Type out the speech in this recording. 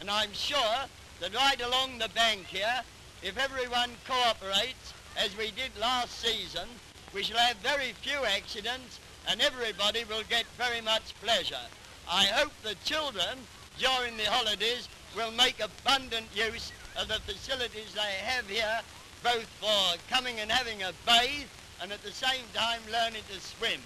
And I'm sure that right along the bank here, if everyone cooperates as we did last season, we shall have very few accidents and everybody will get very much pleasure. I hope the children during the holidays will make abundant use of the facilities they have here, both for coming and having a bathe and at the same time learning to swim.